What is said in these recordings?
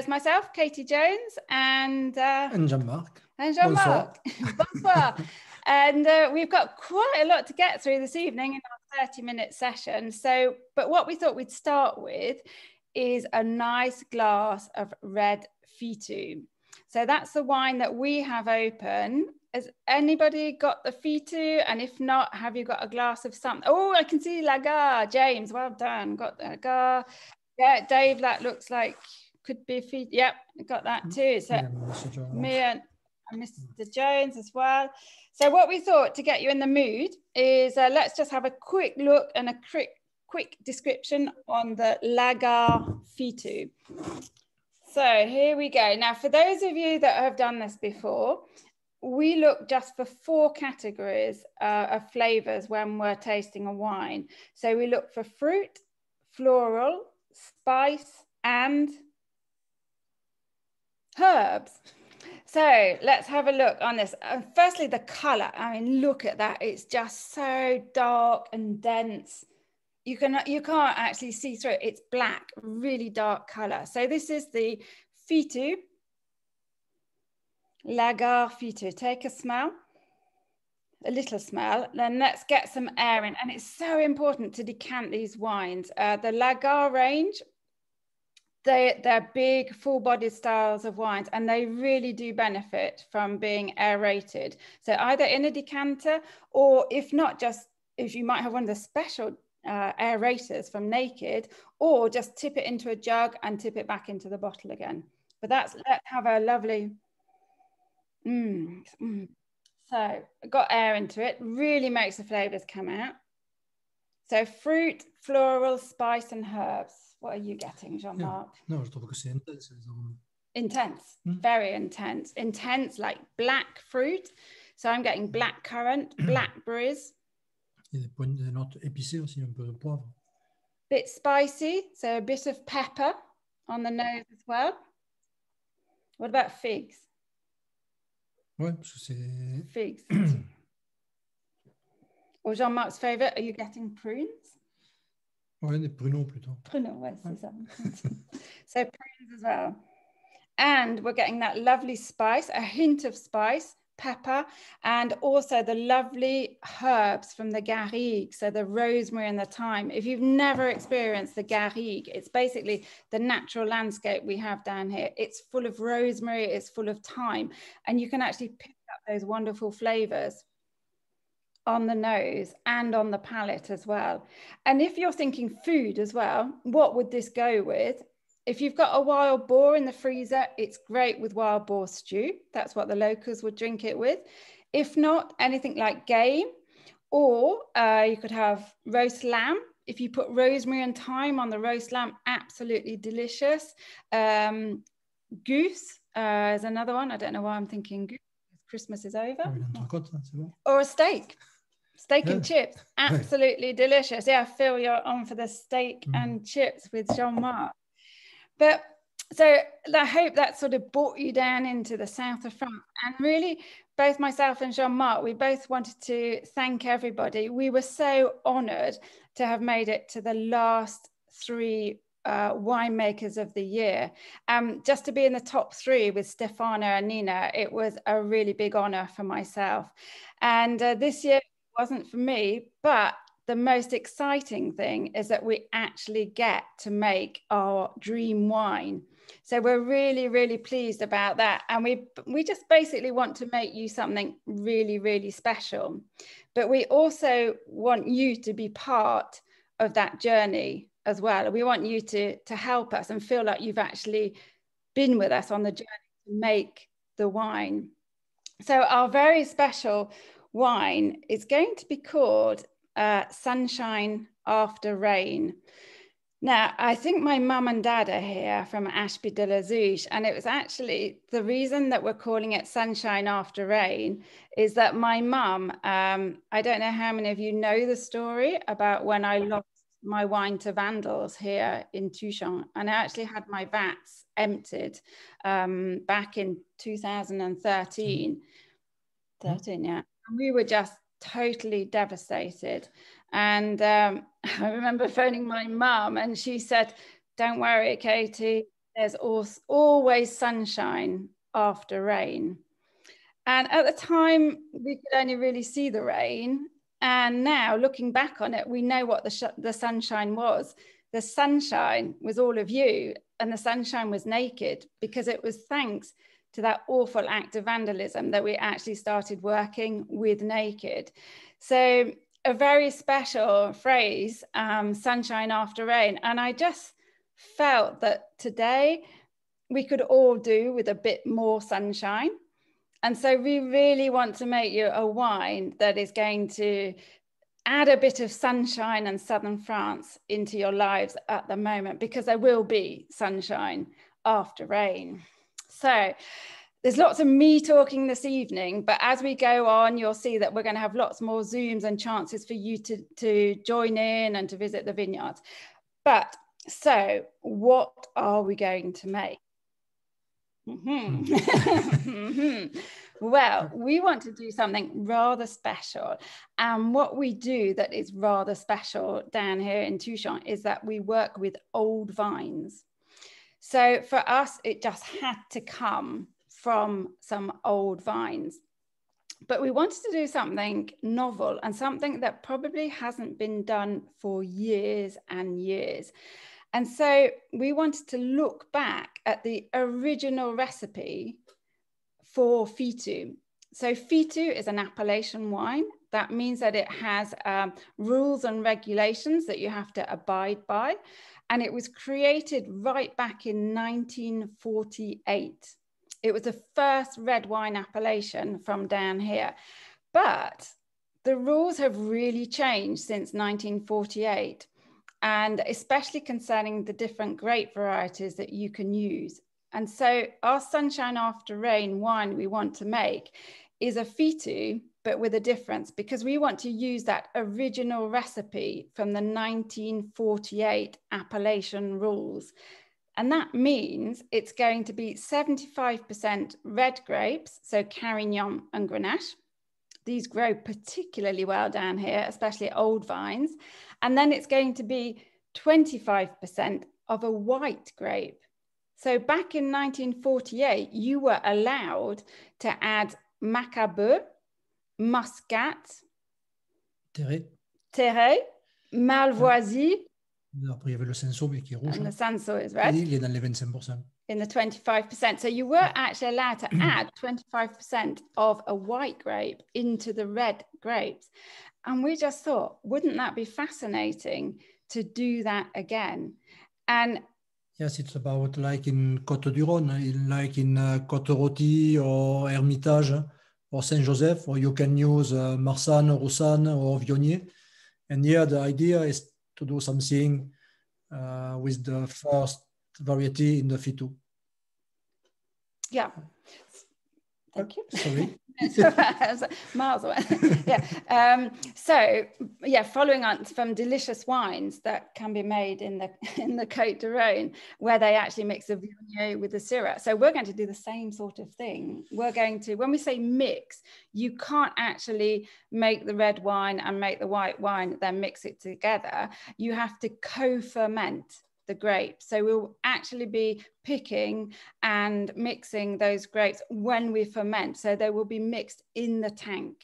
It's myself, Katie Jones, and uh, and Jean-Marc. And Jean-Marc. Bonsoir. Bonsoir. and uh, we've got quite a lot to get through this evening in our 30-minute session. So, but what we thought we'd start with is a nice glass of red Fitou. So that's the wine that we have open. Has anybody got the Fitou? And if not, have you got a glass of something? Oh, I can see Lagar. James, well done. Got Lagar. Yeah, Dave, that looks like could be a feed. Yep, got that mm, too. So yeah, me and, Mr. Jones as well. So what we thought to get you in the mood is uh, let's just have a quick look and a quick quick description on the Lagar Fitou. So here we go. Now, for those of you that have done this before, we look just for four categories uh, of flavors when we're tasting a wine. So we look for fruit, floral, spice, and herbs. So let's have a look on this. Uh, firstly, the color. I mean, look at that. It's just so dark and dense. You can you can't actually see through it. It's black, really dark color. So this is the Fitou, Lagar Fitou. Take a smell, a little smell. Then let's get some air in. And it's so important to decant these wines. Uh, the Lagar range they, they're big, full-bodied styles of wines, and they really do benefit from being aerated. So either in a decanter, or if not, just if you might have one of the special uh, aerators from Naked, or just tip it into a jug and tip it back into the bottle again. But that's let's have a lovely. Mm, mm. So got air into it. Really makes the flavors come out. So fruit, floral, spice, and herbs. What are you getting, Jean-Marc? Yeah. No, que c'est intense. Intense, mm. very intense. Intense, like black fruit. So I'm getting black currant, blackberries. Il y a des notes épicées aussi, un peu de poivre. Bit spicy, so a bit of pepper on the nose as well. What about figs? Ouais, parce que c'est... Figs. or Jean-Marc's favorite, are you getting prunes? Ouais, des pruneaux plutôt. Pruneaux, ouais, c'est ça. so prunes as well. And we're getting that lovely spice, a hint of spice, pepper, and also the lovely herbs from the garrigue, so the rosemary and the thyme. If you've never experienced the garrigue, it's basically the natural landscape we have down here. It's full of rosemary, it's full of thyme, and you can actually pick up those wonderful flavors on the nose and on the palate as well. And if you're thinking food as well, what would this go with? If you've got a wild boar in the freezer, it's great with wild boar stew. That's what the locals would drink it with. If not, anything like game, or uh, you could have roast lamb. If you put rosemary and thyme on the roast lamb, absolutely delicious. Um, goose uh, is another one. I don't know why I'm thinking goose. Christmas is over. Or a steak. Steak and chips, absolutely delicious. Yeah, Phil, you're on for the steak mm. and chips with Jean-Marc. But so I hope that sort of brought you down into the south of France. And really, both myself and Jean-Marc, we both wanted to thank everybody. We were so honored to have made it to the last three uh, winemakers of the year. Um, just to be in the top three with Stefano and Nina, it was a really big honor for myself. And uh, this year wasn't for me, but the most exciting thing is that we actually get to make our dream wine. So we're really, really pleased about that. And we we just basically want to make you something really, really special. But we also want you to be part of that journey as well. We want you to, to help us and feel like you've actually been with us on the journey to make the wine. So our very special wine is going to be called uh, Sunshine After Rain. Now, I think my mum and dad are here from Ashby de la Zouch, and it was actually the reason that we're calling it Sunshine After Rain is that my mum, um, I don't know how many of you know the story about when I lost my wine to vandals here in Tuchan, and I actually had my vats emptied um, back in 2013. 13, yeah we were just totally devastated. And um, I remember phoning my mum, and she said, Don't worry, Katie, there's always sunshine after rain. And at the time, we could only really see the rain. And now, looking back on it, we know what the, the sunshine was. The sunshine was all of you, and the sunshine was naked because it was thanks to that awful act of vandalism that we actually started working with naked. So, a very special phrase, um, sunshine after rain. And I just felt that today we could all do with a bit more sunshine. And so we really want to make you a wine that is going to add a bit of sunshine and southern France into your lives at the moment because there will be sunshine after rain. So there's lots of me talking this evening, but as we go on, you'll see that we're going to have lots more Zooms and chances for you to, to join in and to visit the vineyards. But so, what are we going to make? Mm-hmm. mm-hmm. well, we want to do something rather special. And what we do that is rather special down here in Tuchan is that we work with old vines. So for us, it just had to come from some old vines. But we wanted to do something novel and something that probably hasn't been done for years and years. And so we wanted to look back at the original recipe for Fitou. So Fitou is an appellation wine. That means that it has um, rules and regulations that you have to abide by. And it was created right back in 1948. It was the first red wine appellation from down here. But the rules have really changed since 1948, and especially concerning the different grape varieties that you can use. And so, our Sunshine After Rain wine we want to make is a Fitou, but with a difference because we want to use that original recipe from the 1948 appellation rules. And that means it's going to be 75% red grapes, so Carignan and Grenache. These grow particularly well down here, especially old vines. And then it's going to be 25% of a white grape. So back in 1948, you were allowed to add Macabeu, Muscat, Terret, Malvoisie, Après, il y avait le mais qui est rouge. And the red. Et il est dans les 25%. In the 25%. So you were actually allowed to add 25% of a white grape into the red grapes. And we just thought, wouldn't that be fascinating to do that again? And Yes, it's about like in Côte du Rhône, like in uh, Côte Rôtie or Hermitage or Saint Joseph, or you can use uh, Marsanne, Roussanne, or Viognier. And here the idea is to do something uh, with the first variety in the Fitou. Yeah. Thank you. Sorry. miles away. yeah. Um, so yeah, following on from delicious wines that can be made in the in the Côte de Rhône, where they actually mix the Viognier with the Syrah. So we're going to do the same sort of thing. We're going to, when we say mix, you can't actually make the red wine and make the white wine, then mix it together. You have to co-ferment the grapes. So we'll actually be picking and mixing those grapes when we ferment. So they will be mixed in the tank.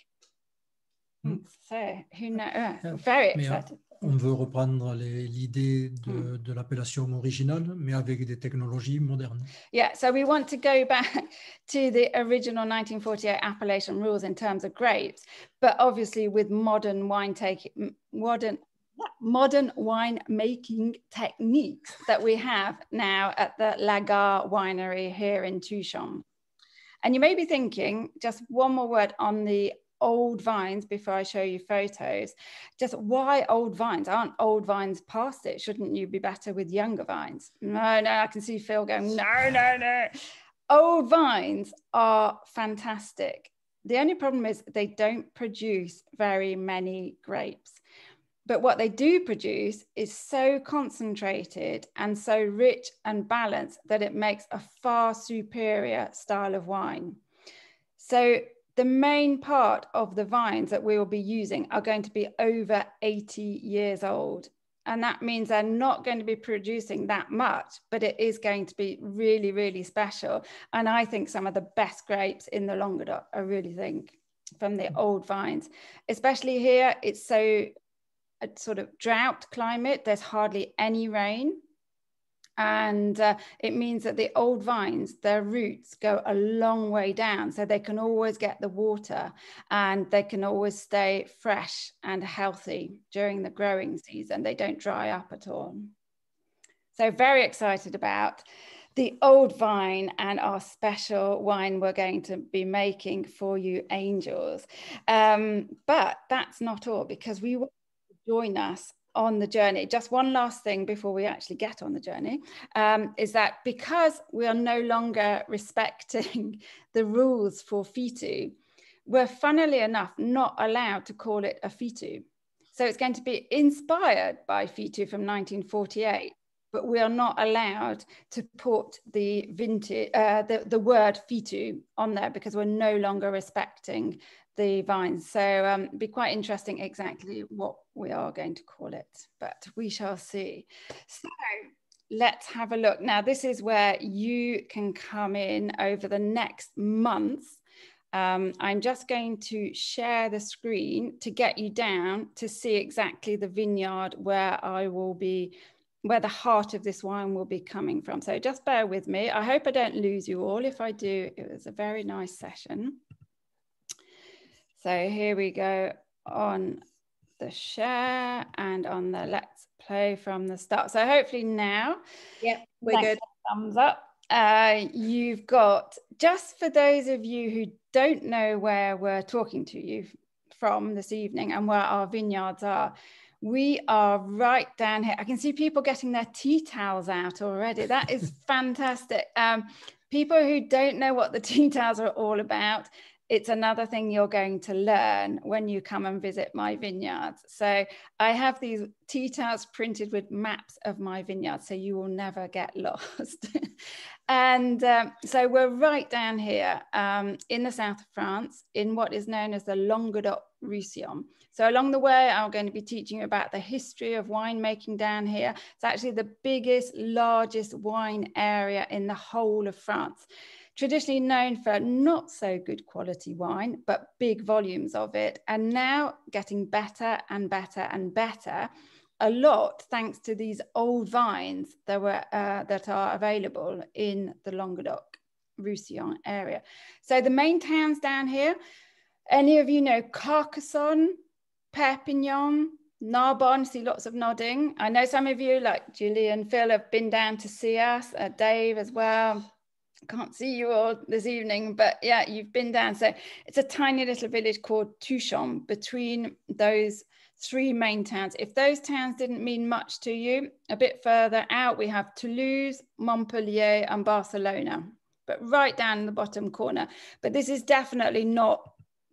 Mm. So who knows? Uh, very uh, excited. On veut reprendre l'idée de, mm. de l'appellation originale, mais avec des technologies modernes. Yeah, so we want to go back to the original 1948 appellation rules in terms of grapes, but obviously with modern wine taking, modern modern wine making techniques that we have now at the Lagar winery here in Tuchan. And you may be thinking, just one more word on the old vines before I show you photos. Just why old vines? Aren't old vines past it? Shouldn't you be better with younger vines? No, no, I can see Phil going, no, no, no. Old vines are fantastic. The only problem is they don't produce very many grapes. But what they do produce is so concentrated and so rich and balanced that it makes a far superior style of wine. So the main part of the vines that we will be using are going to be over 80 years old. and that means they're not going to be producing that much but it is going to be really really special and i think some of the best grapes in the languedoc i really think from the old vines especially here it's so a sort of drought climate there's hardly any rain. And uh, it means that the old vines their roots go a long way down. So they can always get the water and they can always stay fresh and healthy during the growing season. They don't dry up at all. So very excited about the old vine and our special wine we're going to be making for you angels. Um, but that's not all because we want join us on the journey. Just one last thing before we actually get on the journey um, is that because we are no longer respecting the rules for Fitou, we're funnily enough not allowed to call it a Fitou. So it's going to be inspired by Fitou from 1948, but we are not allowed to put the vintage, uh, the, the word Fitou on there because we're no longer respecting the vines. So um, be quite interesting exactly what we are going to call it, but we shall see. So let's have a look. Now, this is where you can come in over the next month. Um, I'm just going to share the screen to get you down to see exactly the vineyard where I will be where the heart of this wine will be coming from. So just bear with me. I hope I don't lose you all. If I do, it was a very nice session. So here we go on the share and on the let's play from the start. So hopefully now, yeah, we're good. Thumbs up. Uh, you've got just for those of you who don't know where we're talking to you from this evening and where our vineyards are. We are right down here. I can see people getting their tea towels out already. That is fantastic. Um, people who don't know what the tea towels are all about, it's another thing you're going to learn when you come and visit my vineyards. So I have these tea towels printed with maps of my vineyards, so you will never get lost. and um, so we're right down here um, in the south of France, in what is known as the Languedoc-Roussillon. So along the way, I'm going to be teaching you about the history of winemaking down here. It's actually the biggest, largest wine area in the whole of France traditionally known for not so good quality wine, but big volumes of it, and now getting better and better and better. A lot thanks to these old vines that were uh, that are available in the Languedoc Roussillon area. So the main towns down here, any of you know Carcassonne, Perpignan, Narbonne, see lots of nodding. I know some of you, like Julie and Phil, have been down to see us, uh, Dave as well can't see you all this evening, but yeah, you've been down. So it's a tiny little village called Tuchan between those three main towns. If those towns didn't mean much to you, a bit further out, we have Toulouse, Montpellier, and Barcelona, but right down in the bottom corner. But this is definitely not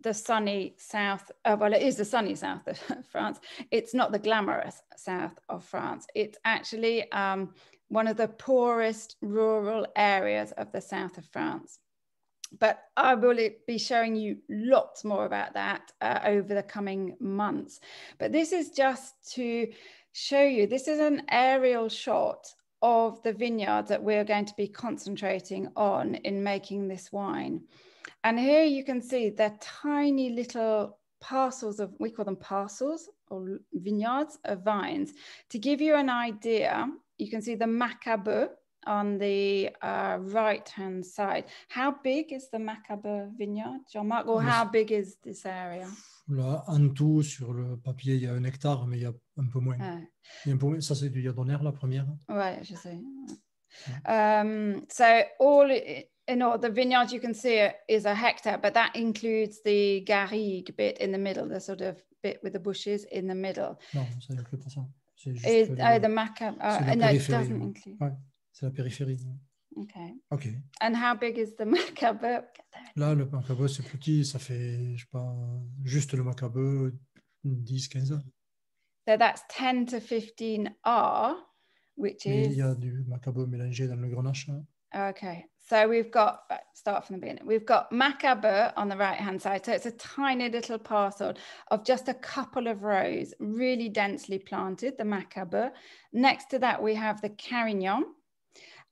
the sunny south, uh, well, it is the sunny south of France. It's not the glamorous south of France. It's actually um, one of the poorest rural areas of the south of France. But I will be showing you lots more about that uh, over the coming months. But this is just to show you, this is an aerial shot of the vineyard that we're going to be concentrating on in making this wine. And here you can see they're tiny little parcels of, we call them parcels or vineyards of vines. To give you an idea, you can see the Macabeu on the uh, right hand side. How big is the Macabeu vineyard, Jean-Marc, or how big is this area? Là, en tout, sur le papier, il y a un hectare, mais il y a un peu moins. Ah. Il y a un peu moins. Ça, c'est du Lladoner, la première. Ouais, je sais. Um, so all in all, the vineyard you can see is a hectare, but that includes the garrigue bit in the middle, the sort of bit with the bushes in the middle. Non, ça inclut pas ça. Is, oh, the Maca, uh, no, it doesn't include. Ouais, c'est la périphérie. Okay. Ok. And how big is the Macabeu? Là, le Macabeu, c'est petit, ça fait, je sais pas, juste le Macabeu, 10, 15 ans. So that's 10 to 15 R, which is. il y a du Macabeu mélangé dans le grenache. Okay, So we've got, start from the beginning, we've got Macabeu on the right hand side. So it's a tiny little parcel of just a couple of rows, really densely planted, the Macabeu. Next to that, we have the Carignan.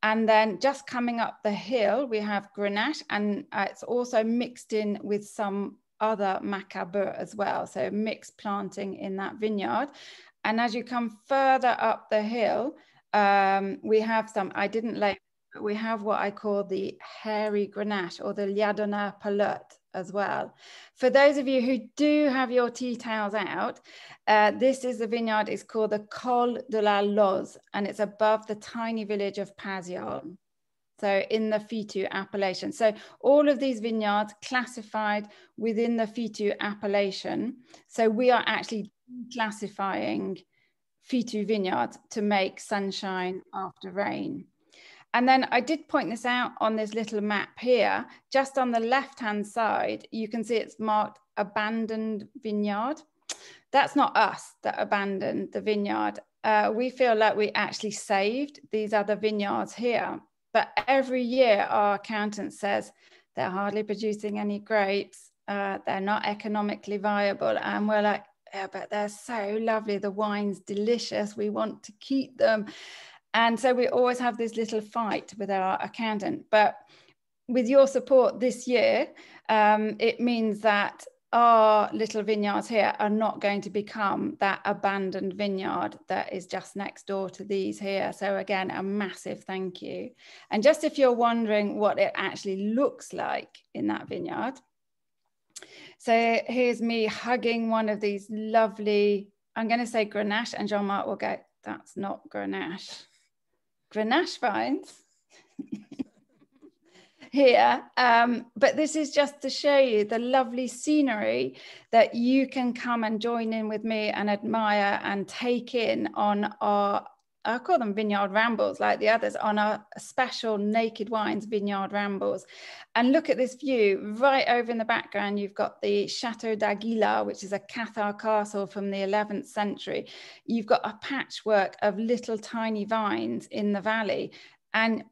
And then just coming up the hill, we have Grenache, and uh, it's also mixed in with some other Macabeu as well. So mixed planting in that vineyard. And as you come further up the hill, um, we have some, I didn't label we have what I call the hairy grenache or the Lladoner Pelut as well. For those of you who do have your tea towels out, uh, this is the vineyard, it's called the Col de la Loze, and it's above the tiny village of Paziols. So in the Fitou appellation. So all of these vineyards classified within the Fitou appellation. So we are actually classifying Fitou vineyards to make sunshine after rain. And then I did point this out on this little map here, just on the left-hand side, you can see it's marked abandoned vineyard. That's not us that abandoned the vineyard. Uh, we feel like we actually saved these other vineyards here. But every year our accountant says they're hardly producing any grapes. Uh, they're not economically viable. And we're like, yeah, but they're so lovely. The wine's delicious. We want to keep them. And so we always have this little fight with our accountant. But with your support this year, um, it means that our little vineyards here are not going to become that abandoned vineyard that is just next door to these here. So again, a massive thank you. And just if you're wondering what it actually looks like in that vineyard. So here's me hugging one of these lovely, I'm going to say Grenache and Jean-Marc will go, that's not Grenache. Grenache vines here. Um, but this is just to show you the lovely scenery that you can come and join in with me and admire and take in on our I call them vineyard rambles like the others on our special Naked Wines vineyard rambles. And look at this view right over in the background. You've got the Chateau d'Aguilar, which is a Cathar castle from the 11th century. You've got a patchwork of little tiny vines in the valley. And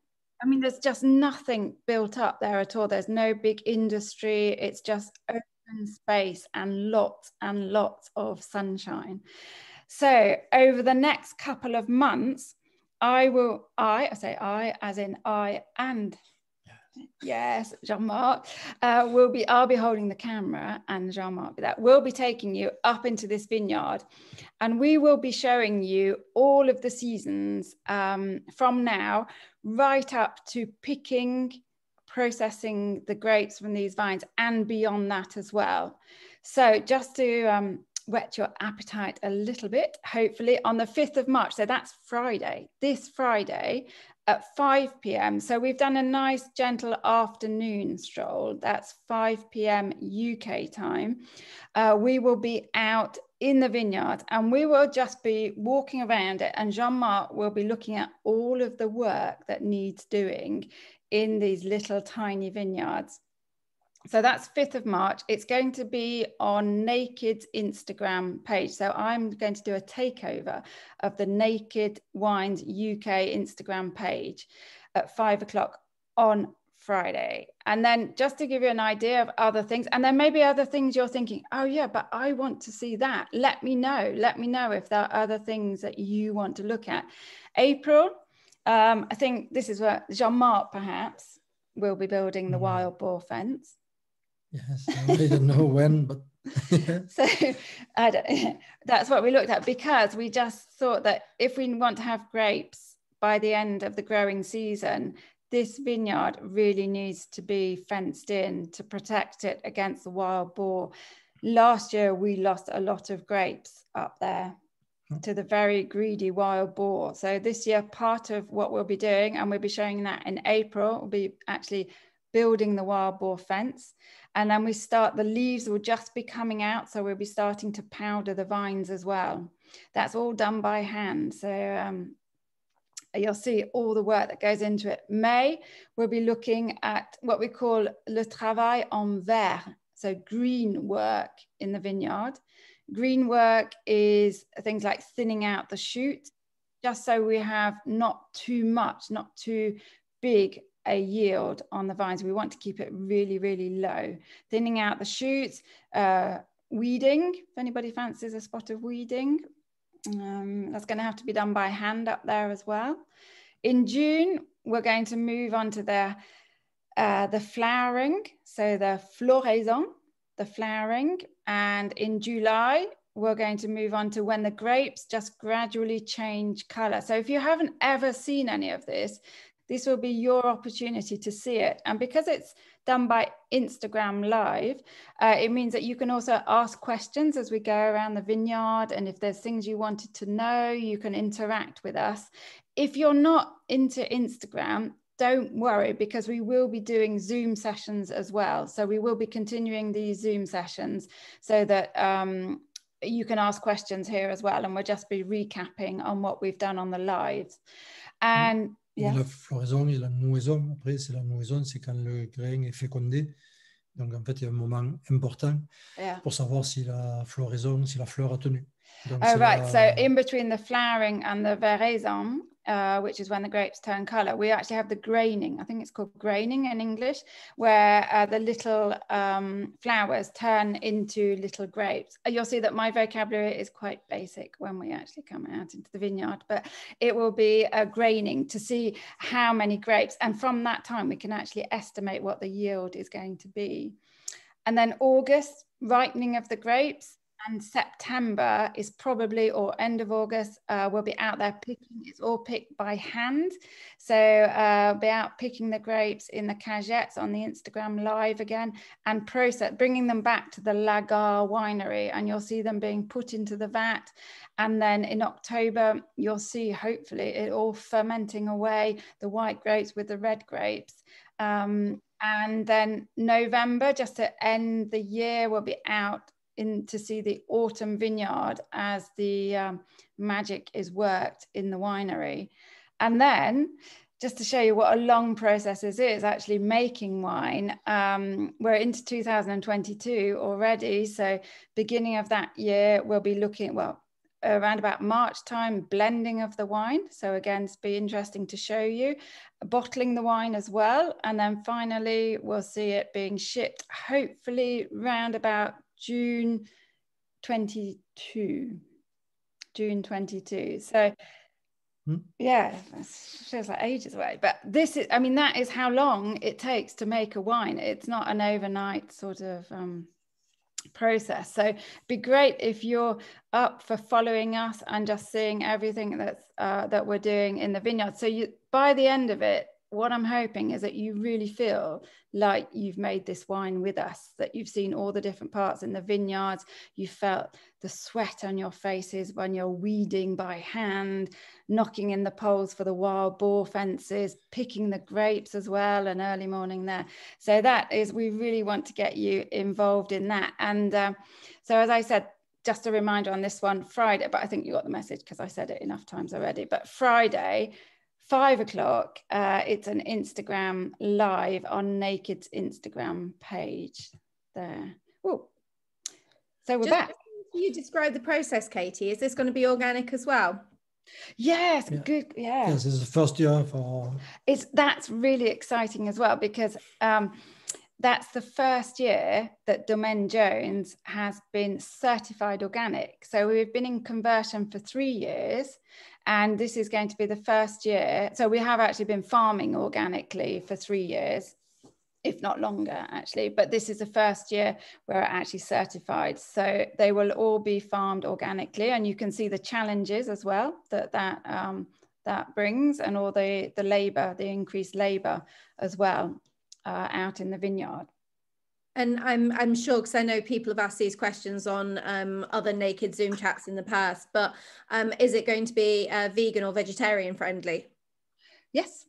I mean, there's just nothing built up there at all. There's no big industry. It's just open space and lots and lots of sunshine. So over the next couple of months, I will, I, I say I, as in I and yes, Jean-Marc, uh, will be, I'll be holding the camera and Jean-Marc that will be taking you up into this vineyard and we will be showing you all of the seasons um, from now right up to picking, processing the grapes from these vines and beyond that as well. So just to um, whet your appetite a little bit, hopefully on the 5th of March. So that's Friday, this Friday at 5 p.m. So we've done a nice gentle afternoon stroll. That's 5 p.m. UK time. Uh, we will be out in the vineyard and we will just be walking around it and Jean-Marc will be looking at all of the work that needs doing in these little tiny vineyards. So that's 5th of March. It's going to be on Naked's Instagram page. So I'm going to do a takeover of the Naked Wines UK Instagram page at five o'clock on Friday. And then just to give you an idea of other things, and there may be other things you're thinking, oh, yeah, but I want to see that. Let me know. Let me know if there are other things that you want to look at. April, um, I think this is where Jean Marc perhaps will be building the mm-hmm. wild boar fence. Yes, I don't know when, but so that's what we looked at because we just thought that if we want to have grapes by the end of the growing season, this vineyard really needs to be fenced in to protect it against the wild boar. Last year, we lost a lot of grapes up there hmm. to the very greedy wild boar. So this year, part of what we'll be doing, and we'll be showing that in April, we'll be actually building the wild boar fence. And then we start, the leaves will just be coming out. So we'll be starting to powder the vines as well. That's all done by hand. So um, you'll see all the work that goes into it. May, we'll be looking at what we call le travail en vert. So green work in the vineyard. Green work is things like thinning out the shoot, just so we have not too much, not too big a yield on the vines. We want to keep it really, really low. Thinning out the shoots, uh, weeding, if anybody fancies a spot of weeding, um, that's going to have to be done by hand up there as well. In June, we're going to move on to the, uh, the flowering, so the floraison, the flowering. And in July, we're going to move on to when the grapes just gradually change color. So if you haven't ever seen any of this, this will be your opportunity to see it. And because it's done by Instagram Live, uh, it means that you can also ask questions as we go around the vineyard. And if there's things you wanted to know, you can interact with us. If you're not into Instagram, don't worry because we will be doing Zoom sessions as well. So we will be continuing these Zoom sessions so that um, you can ask questions here as well. And we'll just be recapping on what we've done on the lives. And Yeah. La floraison et la nouaison, après, c'est la nouaison, c'est quand le grain est fécondé. Donc, en fait, il y a un moment important yeah. pour savoir si la floraison, si la fleur a tenu. Donc, oh, right. La... So, in between the flowering and the veraison, uh, which is when the grapes turn color. We actually have the graining. I think it's called graining in English, where uh, the little um, flowers turn into little grapes. Uh, you'll see that my vocabulary is quite basic when we actually come out into the vineyard, but it will be a graining to see how many grapes. And from that time, we can actually estimate what the yield is going to be. And then August, ripening of the grapes and September is probably, or end of August, uh, we'll be out there picking. It's all picked by hand. So uh, be out picking the grapes in the cagettes on the Instagram live again and process, bringing them back to the Lagar winery. And you'll see them being put into the vat. And then in October, you'll see hopefully it all fermenting away, the white grapes with the red grapes. Um, and then November, just to end the year, we'll be out in to see the autumn vineyard as the um, magic is worked in the winery. And then just to show you what a long process this is actually making wine. Um, we're into 2022 already. So beginning of that year, we'll be looking, well, around about March time, blending of the wine. So again, it's be interesting to show you, bottling the wine as well. And then finally, we'll see it being shipped, hopefully round about June 22. June 22. So hmm? yeah, it feels like ages away. But this is, I mean, that is how long it takes to make a wine. It's not an overnight sort of um, process. So be great if you're up for following us and just seeing everything that's uh, that we're doing in the vineyard. So you by the end of it, what I'm hoping is that you really feel like you've made this wine with us, that you've seen all the different parts in the vineyards, you felt the sweat on your faces when you're weeding by hand, knocking in the poles for the wild boar fences, picking the grapes as well, and early morning there. So that is, we really want to get you involved in that. And um, so, as I said, just a reminder on this one Friday, but I think you got the message because I said it enough times already. But Friday, five o'clock, uh, it's an Instagram live on Naked's Instagram page there. Ooh. So we're Just back. You describe the process, Katie. Is this going to be organic as well? Yes, yeah. good. Yeah. Yes, this is the first year for. It's that's really exciting as well because um, that's the first year that Domaine Jones has been certified organic. So we've been in conversion for three years, and this is going to be the first year. So we have actually been farming organically for three years, if not longer, actually. But this is the first year where we're actually certified. So they will all be farmed organically, and you can see the challenges as well that that um, that brings, and all the the labour, the increased labour as well uh, out in the vineyard. And I'm I'm sure because I know people have asked these questions on um, other naked Zoom chats in the past, but um, is it going to be uh, vegan or vegetarian friendly? Yes,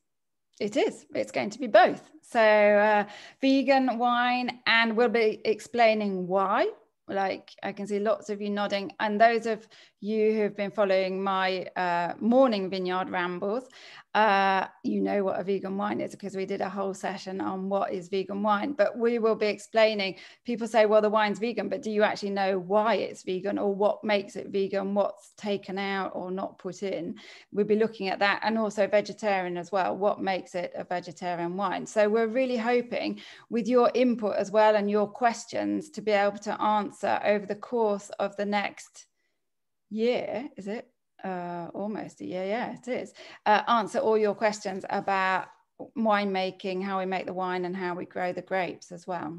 it is. It's going to be both. So uh, vegan wine, and we'll be explaining why. Like I can see lots of you nodding, and those of you who've been following my uh, morning vineyard rambles, uh, you know what a vegan wine is because we did a whole session on what is vegan wine. But we will be explaining. People say, well, the wine's vegan, but do you actually know why it's vegan or what makes it vegan, what's taken out or not put in? We'll be looking at that and also vegetarian as well. What makes it a vegetarian wine? So we're really hoping with your input as well and your questions to be able to answer over the course of the next year, is it? Uh, almost a year, yeah, it is. Uh, answer all your questions about winemaking, how we make the wine, and how we grow the grapes as well.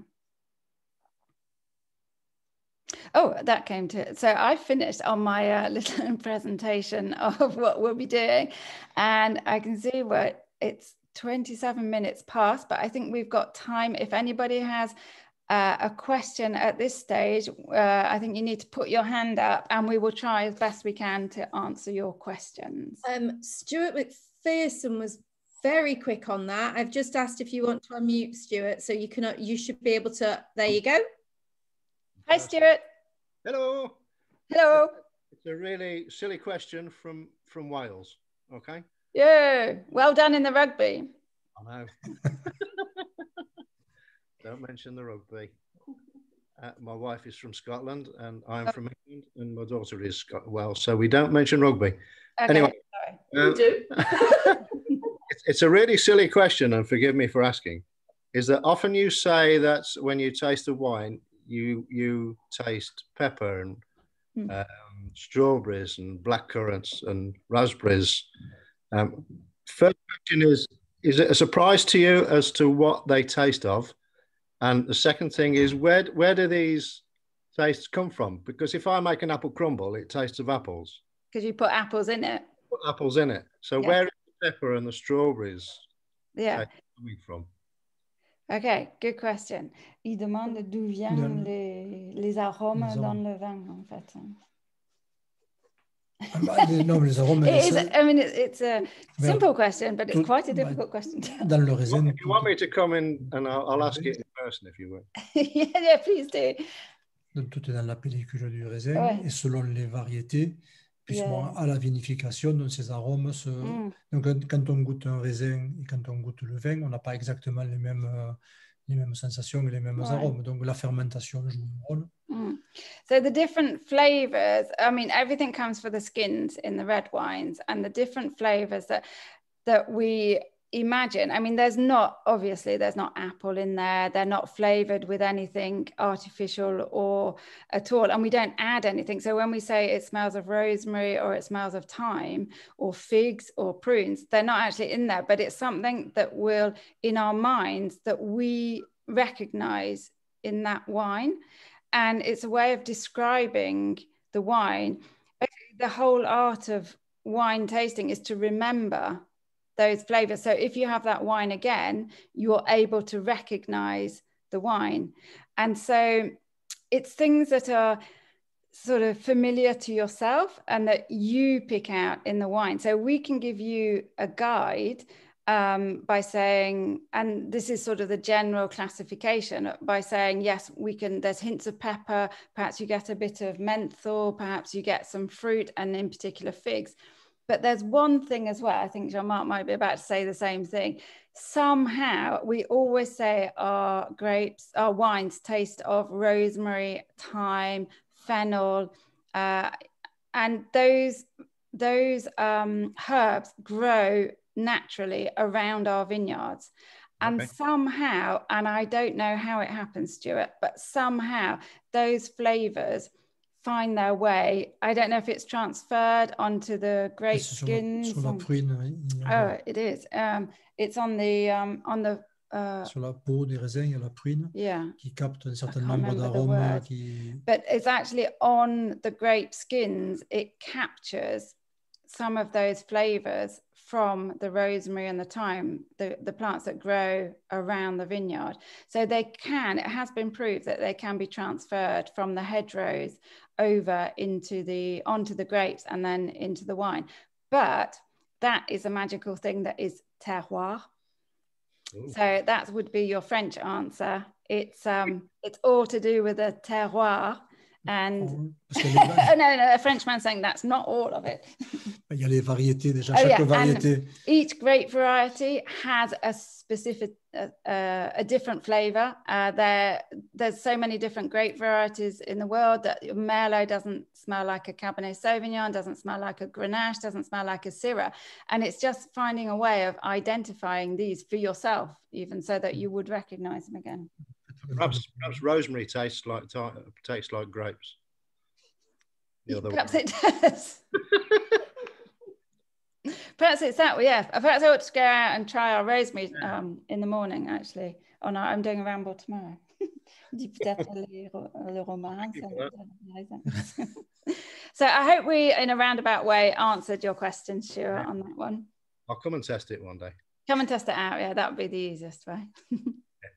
Oh, that came to it. so I finished on my uh, little presentation of what we'll be doing, and I can see what it's 27 minutes past, but I think we've got time. If anybody has uh, a question at this stage, uh, I think you need to put your hand up and we will try as best we can to answer your questions. Um, Stuart McPherson was very quick on that. I've just asked if you want to unmute Stuart, so you can you should be able to. There you go. Hi, Stuart. Hello. Hello. It's a really silly question from from Wales. Okay. Yeah. Well done in the rugby. I know. Don't mention the rugby. Uh, my wife is from Scotland and I'm oh. from England and my daughter is Scot- well, so we don't mention rugby. Okay, anyway, uh, do. it's, it's a really silly question, and forgive me for asking. Is that often you say that when you taste the wine, you you taste pepper and mm. um, strawberries and black currants and raspberries. Um, first question is: Is it a surprise to you as to what they taste of? And the second thing is where where do these tastes come from? Because if I make an apple crumble, it tastes of apples. Because you put apples in it. Put apples in it. So yeah. where is the pepper and the strawberries yeah. coming from? Ok, good question. Il demande d'où viennent les, les arômes dans le vin, en fait. Non, les arômes. It is, I mean, it's a simple question, but it's quite a difficult question. Dans le raisin. If you want me to come in and I'll, I'll ask it in person if you will. yeah, yeah, please do. Donc, tout est dans la pellicule du raisin ouais. et selon les variétés, puisqu'on yeah. à la vinification, donc ces arômes se... Mm. Donc, quand on goûte un raisin et quand on goûte le vin, on n'a pas exactement les mêmes, euh, les mêmes sensations et les mêmes ouais. arômes. Donc, la fermentation joue un rôle. So the different flavors, I mean, everything comes for the skins in the red wines and the different flavors that that we imagine. I mean, there's not obviously there's not apple in there. They're not flavored with anything artificial or at all. And we don't add anything. So when we say it smells of rosemary or it smells of thyme or figs or prunes, they're not actually in there, but it's something that will in our minds that we recognize in that wine and it's a way of describing the wine. The whole art of wine tasting is to remember those flavors. So if you have that wine again, you're able to recognize the wine. And so it's things that are sort of familiar to yourself and that you pick out in the wine. So we can give you a guide um, by saying, and this is sort of the general classification, by saying, yes, we can, there's hints of pepper, perhaps you get a bit of menthol, perhaps you get some fruit, and in particular figs. But there's one thing as well, I think Jean Marc might be about to say the same thing. Somehow, we always say our grapes, our wines taste of rosemary, thyme, fennel, uh, and those those um, herbs grow naturally around our vineyards. And okay. somehow, and I don't know how it happens, Stuart, but somehow those flavors find their way. I don't know if it's transferred onto the grape skins. Sur la, pruine, oh, it is. Um, it's on the um, on the. Uh, sur la peau des raisins, il y a la pruine yeah. qui capte un certain nombre d'arômes. Qui... But it's actually on the grape skins, it captures some of those flavors from the rosemary and the thyme, the, the plants that grow around the vineyard. So they can, it has been proved that they can be transferred from the hedgerows over into the, onto the grapes and then into the wine. But that is a magical thing that is terroir. Ooh. So that would be your French answer. It's um, it's all to do with the terroir, And no, no, a Frenchman saying that's not all of it. Il y a les variétés déjà. Oh, Chaque yeah. variété. And each grape variety has a specific, uh, uh, a different flavor. Uh, there, there's so many different grape varieties in the world that Merlot doesn't smell like a Cabernet Sauvignon, doesn't smell like a Grenache, doesn't smell like a Syrah, and it's just finding a way of identifying these for yourself, even so that you would recognize them again. Perhaps, perhaps rosemary tastes like tastes like grapes. The other perhaps one. it does. perhaps it's that. Yeah, perhaps I ought to go out and try our rosemary um, in the morning. Actually, oh no, I'm doing a ramble tomorrow. so I hope we, in a roundabout way, answered your question, Stuart, on that one. I'll come and test it one day. Come and test it out. Yeah, that would be the easiest way.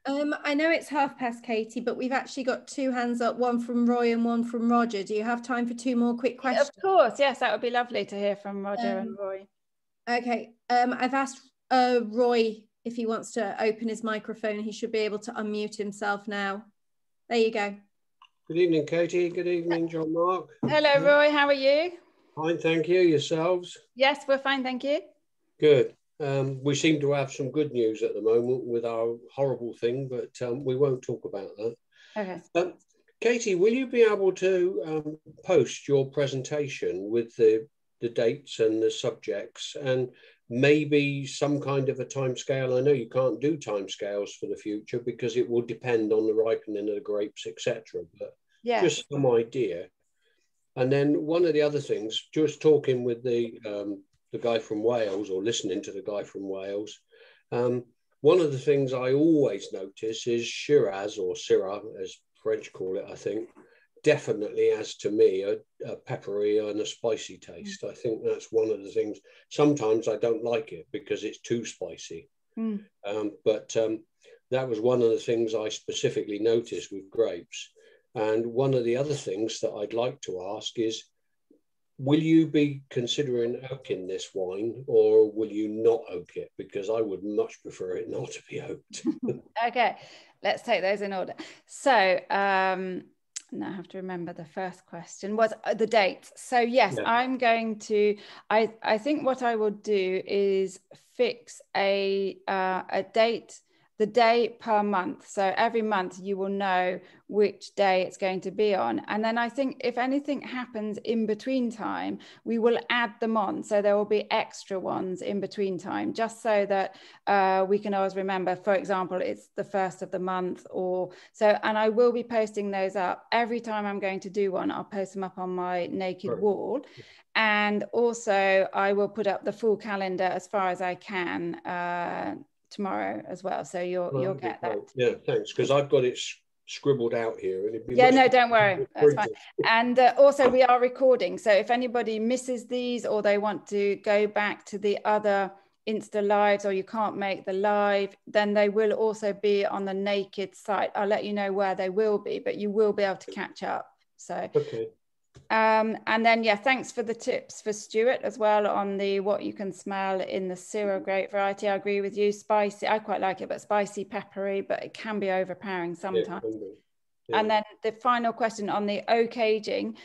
Um, I know it's half past Katie, but we've actually got two hands up, one from Roy and one from Roger. Do you have time for two more quick questions? Of course, yes, that would be lovely to hear from Roger um, and Roy. Okay, um, I've asked uh, Roy if he wants to open his microphone. He should be able to unmute himself now. There you go. Good evening, Katie. Good evening, John Mark. Hello, Roy. How are you? Fine, thank you. Yourselves? Yes, we're fine, thank you. Good. Um, we seem to have some good news at the moment with our horrible thing, but um, we won't talk about that. Okay. Um, Katie, will you be able to um, post your presentation with the, the dates and the subjects and maybe some kind of a time scale? I know you can't do time scales for the future because it will depend on the ripening of the grapes, etc. But yeah. just some idea. And then one of the other things, just talking with the um, the guy from Wales or listening to the guy from Wales, um, one of the things I always notice is Shiraz or Syrah, as French call it, I think, definitely has to me a, a peppery and a spicy taste. Mm. I think that's one of the things. Sometimes I don't like it because it's too spicy. Mm. Um, but um, that was one of the things I specifically noticed with grapes. And one of the other things that I'd like to ask is will you be considering oaking this wine or will you not oak it? Because I would much prefer it not to be oaked. okay, let's take those in order. So, um, now I have to remember the first question was uh, the date. So yes, yeah. I'm going to. I I think what I will do is fix a uh, a date the day per month. So every month you will know which day it's going to be on. And then I think if anything happens in between time, we will add them on. So there will be extra ones in between time, just so that uh, we can always remember, for example, it's the first of the month or so. And I will be posting those up every time I'm going to do one. I'll post them up on my naked right. wall. And also I will put up the full calendar as far as I can uh, tomorrow as well. So you'll well, you'll get that. Yeah, thanks. Because I've got it scribbled out here. yeah, no, don't worry. That's fine. And uh, also, we are recording. So if anybody misses these or they want to go back to the other Insta lives or you can't make the live, then they will also be on the naked site. I'll let you know where they will be, but you will be able to catch up. So okay. Um, and then, yeah, thanks for the tips for Stuart as well on the what you can smell in the Syrah grape variety. I agree with you. Spicy, I quite like it, but spicy, peppery, but it can be overpowering sometimes. Yeah, yeah. And then the final question on the oak aging.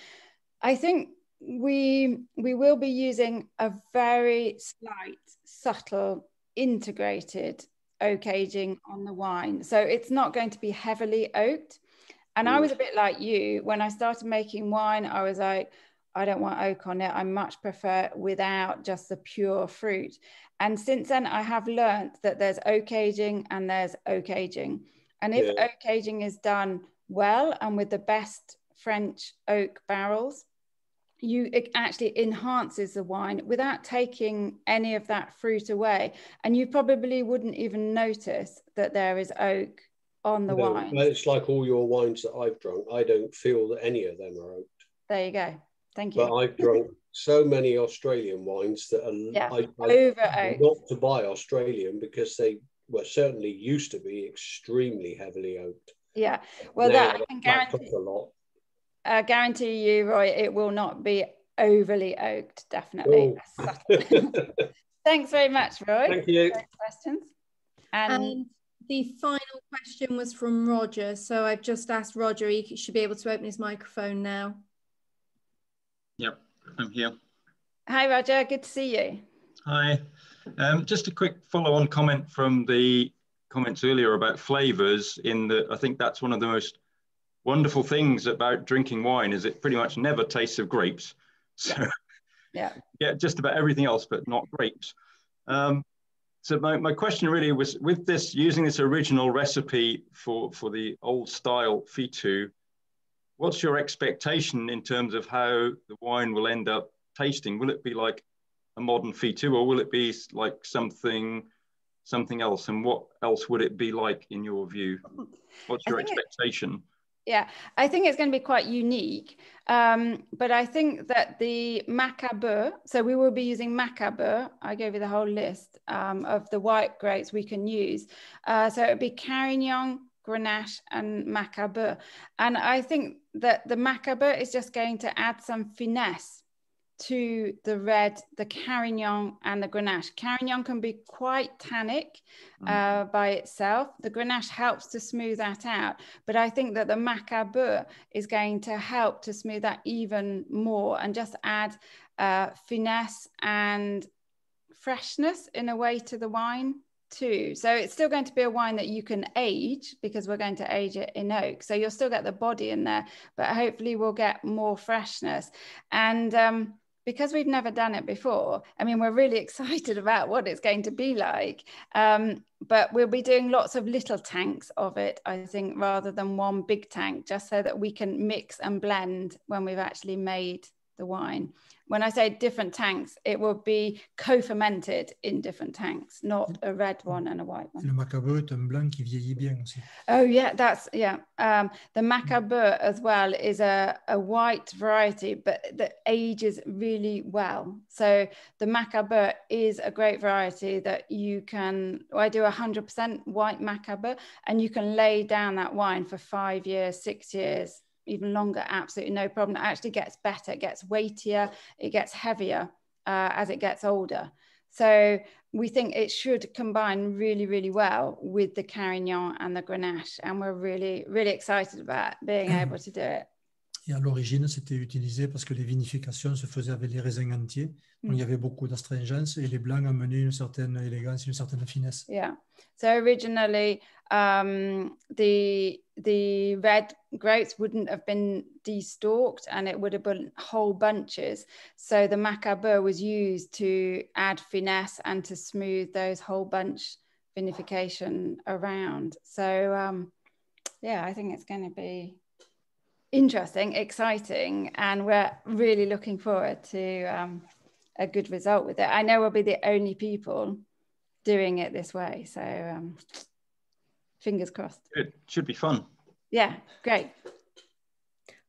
I think we we will be using a very slight, subtle, integrated oak aging on the wine. So it's not going to be heavily oaked and I mm. was a bit like you when I started making wine. I was like, I don't want oak on it. I much prefer without just the pure fruit. And since then, I have learned that there's oak aging and there's oak aging. And if yeah. oak aging is done well and with the best French oak barrels, you it actually enhances the wine without taking any of that fruit away. And you probably wouldn't even notice that there is oak on the no, wine. It's like all your wines that I've drunk. I don't feel that any of them are oaked. There you go. Thank you. But I've drunk so many Australian wines that are yeah, I, I, over oaked. Not to buy Australian because they were certainly used to be extremely heavily oaked. Yeah. Well, now that I can guarantee. A lot. I guarantee you, Roy, it will not be overly oaked. Definitely. Oh. Thanks very much, Roy. Thank you. questions. And. Um, the final question was from Roger. So I've just asked Roger, he should be able to open his microphone now. Yep, I'm here. Hi, Roger. Good to see you. Hi. Um, just a quick follow-on comment from the comments earlier about flavors. In the, I think that's one of the most wonderful things about drinking wine is it pretty much never tastes of grapes. So yeah, yeah, just about everything else, but not grapes. Um, so my, my question really was with this using this original recipe for for the old style Fitou, what's your expectation in terms of how the wine will end up tasting? Will it be like a modern Fitou, or will it be like something something else? And what else would it be like in your view? What's your expectation? It, yeah, I think it's going to be quite unique. Um, but I think that the Macabeu, so we will be using Macabeu. I gave you the whole list um, of the white grapes we can use. Uh, so it would be Carignan, Grenache, and Macabeu. And I think that the Macabeu is just going to add some finesse to the red, the Carignan and the Grenache. Carignan can be quite tannic mm. uh, by itself. The Grenache helps to smooth that out. But I think that the Macabeu is going to help to smooth that even more and just add uh, finesse and freshness in a way to the wine too. So it's still going to be a wine that you can age because we're going to age it in oak. So you'll still get the body in there, but hopefully we'll get more freshness. And um, because we've never done it before, I mean, we're really excited about what it's going to be like. Um, but we'll be doing lots of little tanks of it, I think, rather than one big tank, just so that we can mix and blend when we've actually made the wine when I say different tanks, it will be co-fermented in different tanks, not a red one and a white one. Le Macabeu est un blanc qui vieillit bien aussi. Oh yeah, that's yeah. Um, the Macabeu as well is a, a white variety, but that ages really well. So the Macabeu is a great variety that you can. I do a hundred percent white Macabeu, and you can lay down that wine for five years, six years even longer, absolutely no problem. It actually gets better, it gets weightier, it gets heavier uh, as it gets older. So we think it should combine really, really well with the Carignan and the Grenache. And we're really, really excited about being able to do it. Et à l'origine, c'était utilisé parce que les vinifications se faisaient avec les raisins entiers. Donc, mm. il y avait beaucoup d'astringence et les blancs amenaient une certaine élégance, une certaine finesse. Yeah. So originally, um, the the red grapes wouldn't have been destalked and it would have been whole bunches. So the macabeu was used to add finesse and to smooth those whole bunch vinification around. So um, yeah, I think it's going to be interesting, exciting, and we're really looking forward to um, a good result with it. I know we'll be the only people doing it this way, so um, fingers crossed. It should be fun. Yeah, great.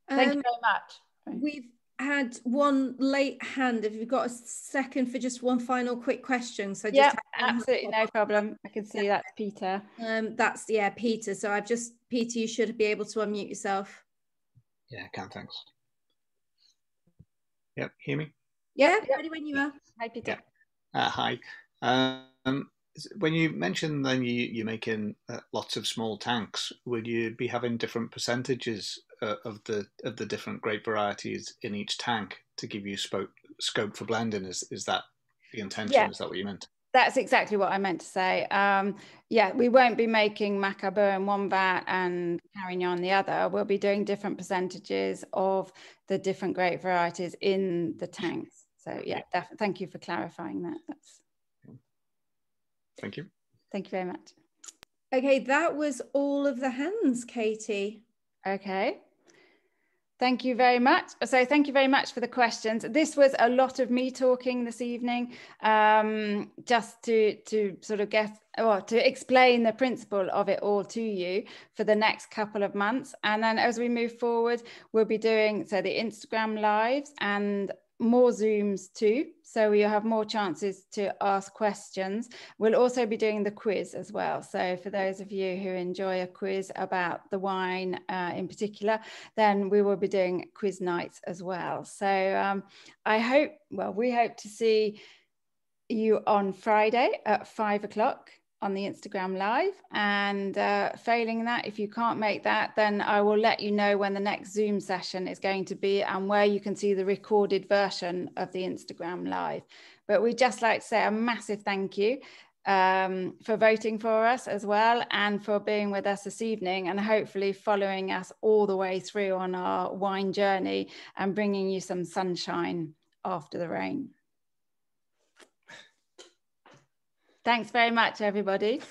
Thank um, you very much. We've had one late hand. If you've got a second for just one final quick question, so yeah, absolutely no problem. I can see yeah. that's Peter. Um, that's yeah, Peter. So I've just Peter, you should be able to unmute yourself. Yeah, I can. Thanks. Yep, hear me? Yeah, ready when you are. Hi, Peter. Yeah. Uh, hi. Um, when you mentioned then you, you're making uh, lots of small tanks, would you be having different percentages uh, of the of the different grape varieties in each tank to give you scope scope for blending? Is is that the intention? Yeah. Is that what you meant? That's exactly what I meant to say. Um, yeah, we won't be making Macabeu in one vat and Carignan the other. We'll be doing different percentages of the different grape varieties in the tanks. So yeah, def- thank you for clarifying that. That's Thank you. Thank you very much. Okay, that was all of the hands, Katie. Okay. Thank you very much. So thank you very much for the questions. This was a lot of me talking this evening, um, just to to sort of get or to explain the principle of it all to you for the next couple of months. And then as we move forward, we'll be doing so the Instagram lives and more Zooms too. So you'll have more chances to ask questions. We'll also be doing the quiz as well. So for those of you who enjoy a quiz about the wine uh, in particular, then we will be doing quiz nights as well. So um, I hope, well, we hope to see you on Friday at five o'clock on the Instagram live. And uh, failing that, if you can't make that, then I will let you know when the next Zoom session is going to be and where you can see the recorded version of the Instagram live. But we just like to say a massive thank you um, for voting for us as well and for being with us this evening and hopefully following us all the way through on our wine journey and bringing you some sunshine after the rain. Thanks very much, everybody.